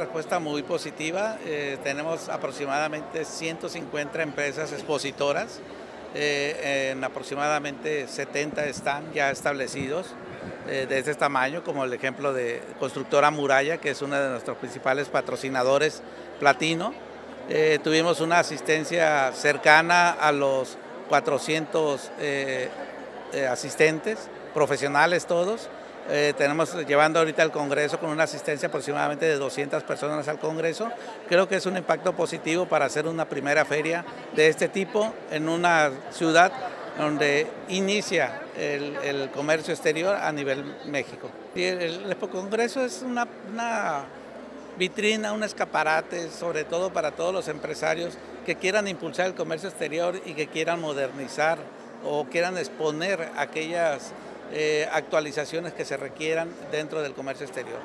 Respuesta muy positiva. Eh, tenemos aproximadamente 150 empresas expositoras. Eh, en aproximadamente 70 están ya establecidos eh, de este tamaño, como el ejemplo de Constructora Muralla, que es uno de nuestros principales patrocinadores platino. tuvimos una asistencia cercana a los 400 asistentes, profesionales todos. Eh, tenemos llevando ahorita el Congreso con una asistencia aproximadamente de 200 personas al Congreso. Creo que es un impacto positivo para hacer una primera feria de este tipo en una ciudad donde inicia el, comercio exterior a nivel México. el, Congreso es una, una vitrina, un escaparate, sobre todo para todos los empresarios que quieran impulsar el comercio exterior y que quieran modernizar o quieran exponer aquellas eh, actualizaciones que se requieran dentro del comercio exterior.